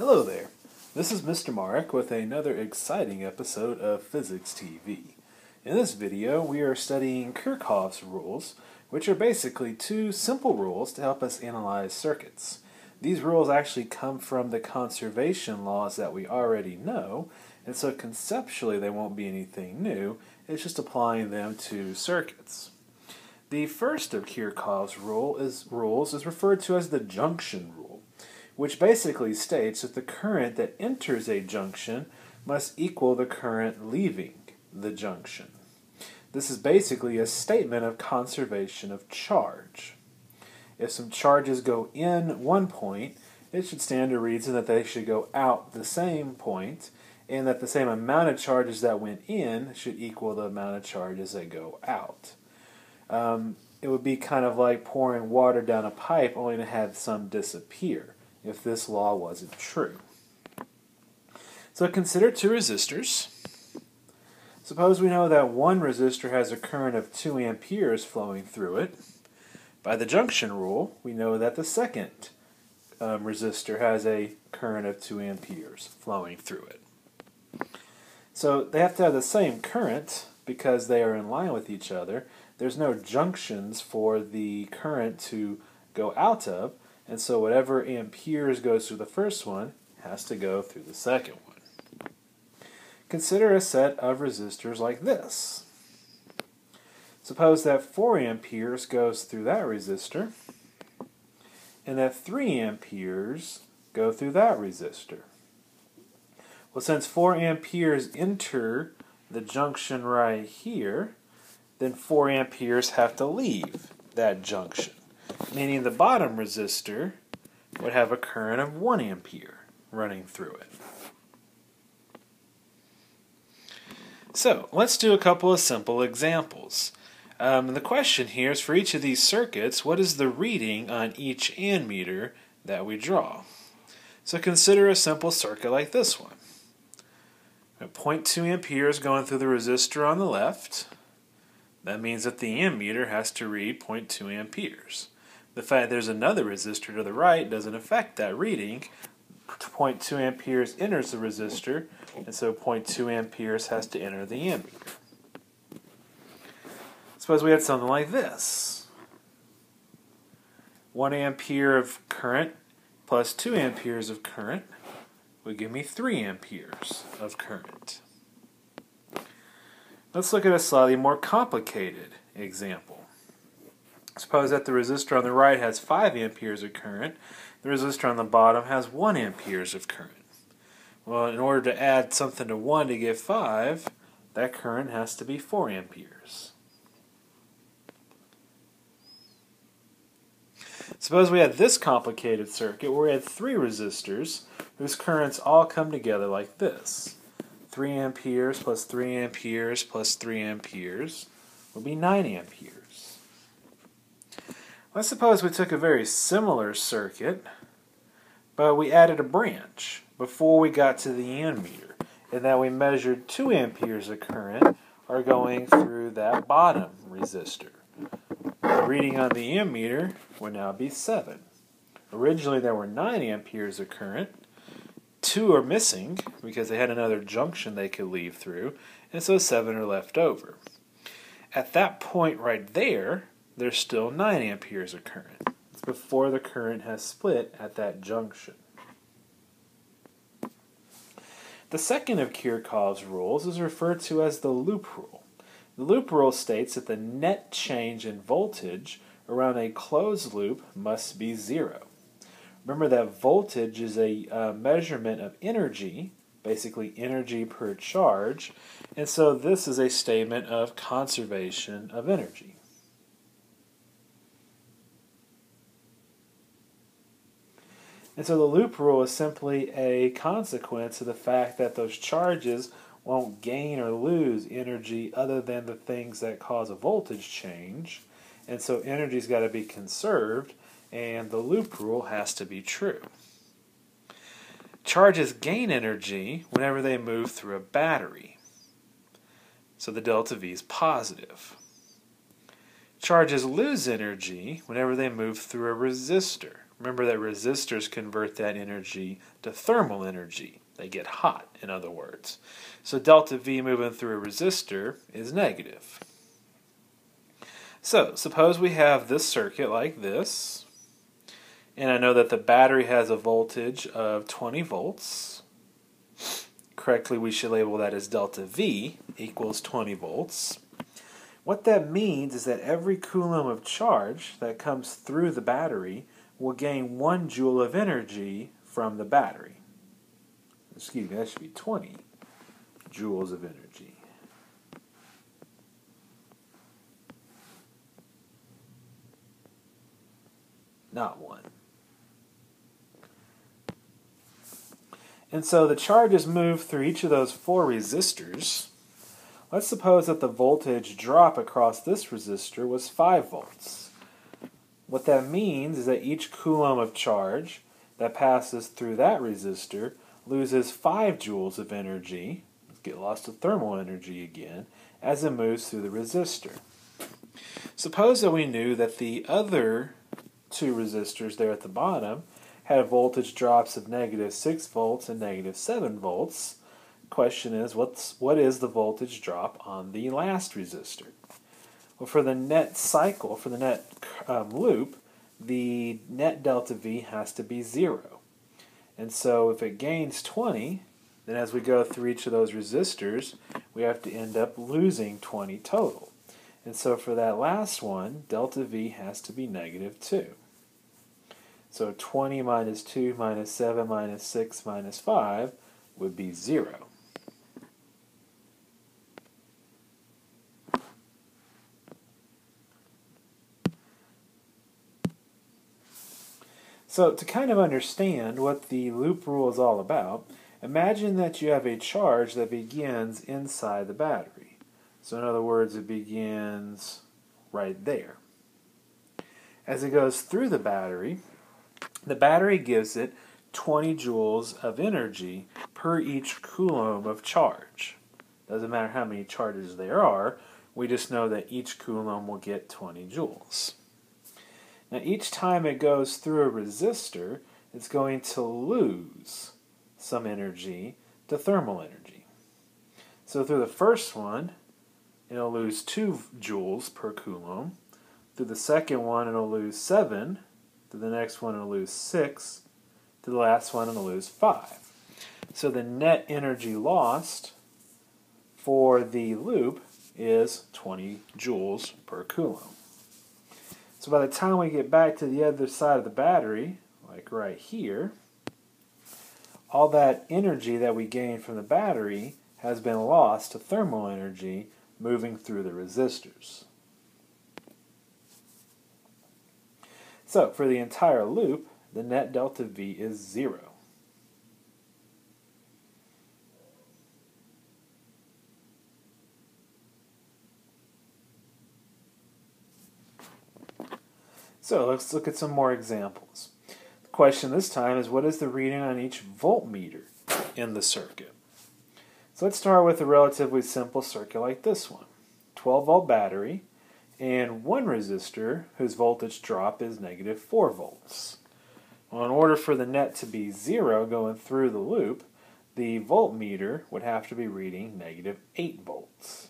Hello there. This is Mr. Marek with another exciting episode of Physics TV. In this video, we are studying Kirchhoff's rules, which are basically two simple rules to help us analyze circuits. These rules actually come from the conservation laws that we already know, and so conceptually they won't be anything new, it's just applying them to circuits. The first of Kirchhoff's rule is, rules is referred to as the junction rule which basically states that the current that enters a junction must equal the current leaving the junction. This is basically a statement of conservation of charge. If some charges go in one point, it should stand to reason that they should go out the same point, and that the same amount of charges that went in should equal the amount of charges that go out. Um, it would be kind of like pouring water down a pipe only to have some disappear if this law wasn't true. So consider two resistors. Suppose we know that one resistor has a current of 2 amperes flowing through it. By the junction rule, we know that the second um, resistor has a current of 2 amperes flowing through it. So they have to have the same current because they are in line with each other. There's no junctions for the current to go out of, and so whatever amperes goes through the first one has to go through the second one. Consider a set of resistors like this. Suppose that 4 amperes goes through that resistor, and that 3 amperes go through that resistor. Well, since 4 amperes enter the junction right here, then 4 amperes have to leave that junction meaning the bottom resistor would have a current of 1 ampere running through it. So let's do a couple of simple examples. Um, the question here is for each of these circuits, what is the reading on each ammeter that we draw? So consider a simple circuit like this one. 0.2 amperes going through the resistor on the left. That means that the ammeter has to read 0.2 amperes. The fact there's another resistor to the right doesn't affect that reading. 0.2 amperes enters the resistor, and so 0.2 amperes has to enter the ammeter. Suppose we had something like this. 1 ampere of current plus 2 amperes of current would give me 3 amperes of current. Let's look at a slightly more complicated example. Suppose that the resistor on the right has 5 amperes of current. The resistor on the bottom has 1 amperes of current. Well, in order to add something to 1 to get 5, that current has to be 4 amperes. Suppose we had this complicated circuit where we had three resistors whose currents all come together like this. 3 amperes plus 3 amperes plus 3 amperes will be 9 amperes. Let's suppose we took a very similar circuit, but we added a branch before we got to the ammeter, and that we measured 2 amperes of current are going through that bottom resistor. The reading on the ammeter would now be 7. Originally there were 9 amperes of current. Two are missing because they had another junction they could leave through, and so 7 are left over. At that point right there, there's still 9 amperes of current. It's before the current has split at that junction. The second of Kirchhoff's rules is referred to as the loop rule. The loop rule states that the net change in voltage around a closed loop must be zero. Remember that voltage is a uh, measurement of energy, basically energy per charge, and so this is a statement of conservation of energy. And so the loop rule is simply a consequence of the fact that those charges won't gain or lose energy other than the things that cause a voltage change. And so energy's got to be conserved, and the loop rule has to be true. Charges gain energy whenever they move through a battery. So the delta V is positive. Charges lose energy whenever they move through a resistor Remember that resistors convert that energy to thermal energy. They get hot, in other words. So delta V moving through a resistor is negative. So suppose we have this circuit like this, and I know that the battery has a voltage of 20 volts. Correctly, we should label that as delta V equals 20 volts. What that means is that every coulomb of charge that comes through the battery will gain one joule of energy from the battery. Excuse me, that should be 20 joules of energy. Not one. And so the charges move through each of those four resistors. Let's suppose that the voltage drop across this resistor was 5 volts. What that means is that each coulomb of charge that passes through that resistor loses 5 joules of energy, get lost of thermal energy again, as it moves through the resistor. Suppose that we knew that the other two resistors there at the bottom had voltage drops of negative 6 volts and negative 7 volts. Question is, what's, what is the voltage drop on the last resistor? Well, for the net cycle, for the net um, loop, the net delta V has to be 0. And so if it gains 20, then as we go through each of those resistors, we have to end up losing 20 total. And so for that last one, delta V has to be negative 2. So 20 minus 2 minus 7 minus 6 minus 5 would be 0. So to kind of understand what the loop rule is all about, imagine that you have a charge that begins inside the battery. So in other words, it begins right there. As it goes through the battery, the battery gives it 20 joules of energy per each coulomb of charge. Doesn't matter how many charges there are, we just know that each coulomb will get 20 joules. Now each time it goes through a resistor, it's going to lose some energy to thermal energy. So through the first one, it'll lose 2 joules per coulomb. Through the second one, it'll lose 7 Through the next one it'll lose 6, Through the last one it'll lose 5. So the net energy lost for the loop is 20 joules per coulomb. So by the time we get back to the other side of the battery, like right here, all that energy that we gained from the battery has been lost to thermal energy moving through the resistors. So for the entire loop, the net delta V is 0. So let's look at some more examples. The question this time is what is the reading on each voltmeter in the circuit? So let's start with a relatively simple circuit like this one. 12 volt battery, and one resistor whose voltage drop is negative 4 volts. Well, in order for the net to be zero going through the loop, the voltmeter would have to be reading negative 8 volts.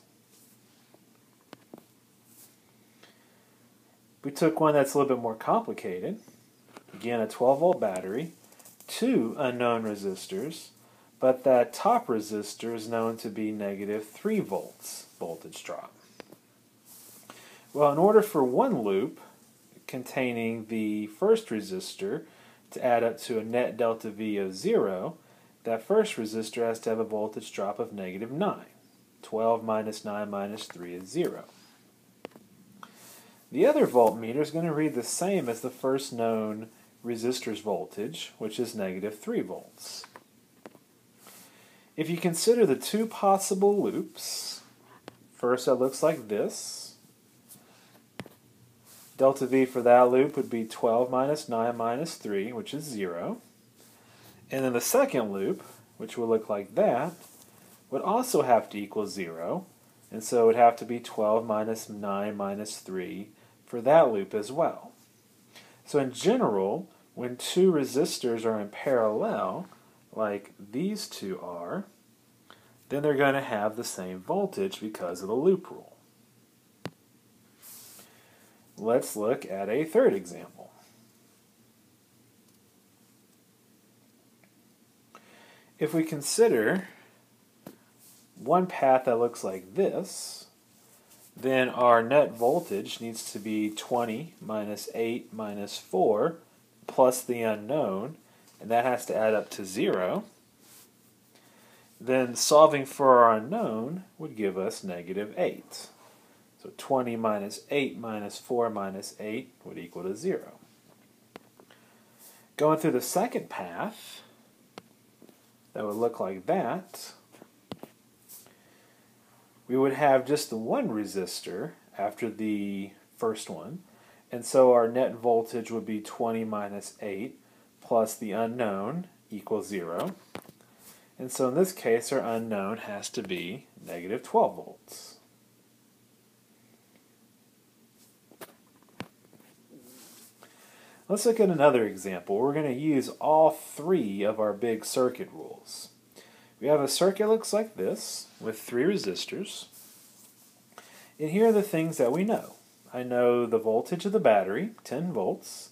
We took one that's a little bit more complicated. Again, a 12 volt battery, two unknown resistors, but that top resistor is known to be negative 3 volts voltage drop. Well, in order for one loop containing the first resistor to add up to a net delta V of 0, that first resistor has to have a voltage drop of negative 9. 12 minus 9 minus 3 is 0. The other voltmeter is going to read the same as the first known resistor's voltage, which is negative 3 volts. If you consider the two possible loops, first it looks like this. Delta V for that loop would be 12 minus 9 minus 3, which is 0. And then the second loop, which will look like that, would also have to equal 0. And so it would have to be 12 minus 9 minus 3 for that loop as well. So in general, when two resistors are in parallel, like these two are, then they're going to have the same voltage because of the loop rule. Let's look at a third example. If we consider one path that looks like this, then our net voltage needs to be 20 minus 8 minus 4 plus the unknown, and that has to add up to 0. Then solving for our unknown would give us negative 8. So 20 minus 8 minus 4 minus 8 would equal to 0. Going through the second path, that would look like that we would have just the one resistor after the first one. And so our net voltage would be 20 minus 8 plus the unknown equals 0. And so in this case, our unknown has to be negative 12 volts. Let's look at another example. We're going to use all three of our big circuit rules. We have a circuit looks like this with three resistors. And here are the things that we know. I know the voltage of the battery, 10 volts.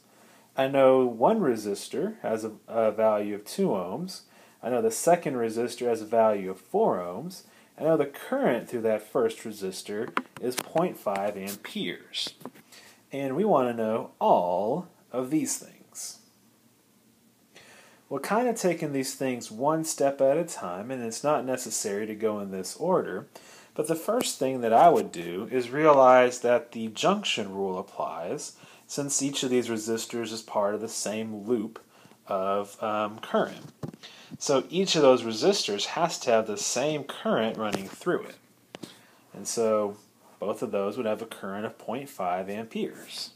I know one resistor has a, a value of 2 ohms. I know the second resistor has a value of 4 ohms. I know the current through that first resistor is 0.5 amperes. And we want to know all of these things. We're kind of taking these things one step at a time, and it's not necessary to go in this order. But the first thing that I would do is realize that the junction rule applies since each of these resistors is part of the same loop of um, current. So each of those resistors has to have the same current running through it. And so both of those would have a current of 0.5 amperes.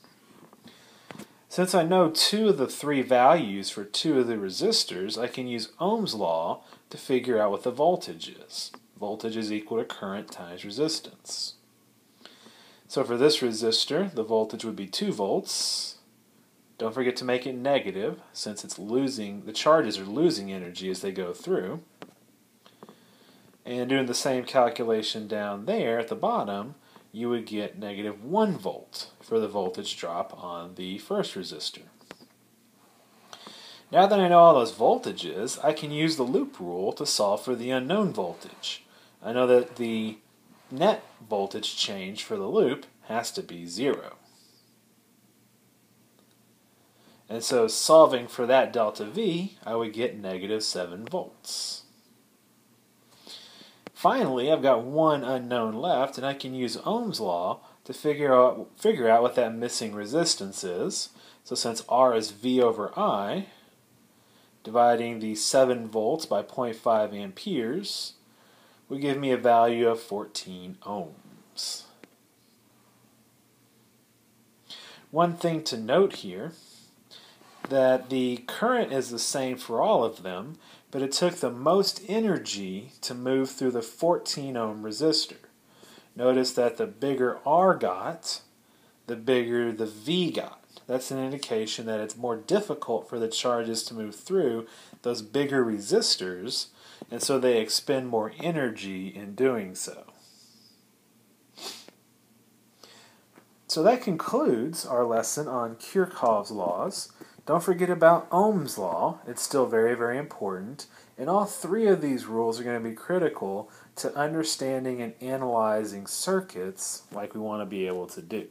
Since I know two of the three values for two of the resistors, I can use Ohm's law to figure out what the voltage is. Voltage is equal to current times resistance. So for this resistor, the voltage would be 2 volts. Don't forget to make it negative, since it's losing, the charges are losing energy as they go through. And doing the same calculation down there at the bottom, you would get negative 1 volt for the voltage drop on the first resistor. Now that I know all those voltages, I can use the loop rule to solve for the unknown voltage. I know that the net voltage change for the loop has to be zero. And so solving for that delta V, I would get negative 7 volts. Finally, I've got one unknown left, and I can use Ohm's law to figure out, figure out what that missing resistance is. So since R is V over I, dividing the 7 volts by 0.5 amperes would give me a value of 14 ohms. One thing to note here that the current is the same for all of them, but it took the most energy to move through the 14 ohm resistor. Notice that the bigger R got, the bigger the V got. That's an indication that it's more difficult for the charges to move through those bigger resistors, and so they expend more energy in doing so. So that concludes our lesson on Kirchhoff's laws. Don't forget about Ohm's law. It's still very, very important. And all three of these rules are going to be critical to understanding and analyzing circuits like we want to be able to do.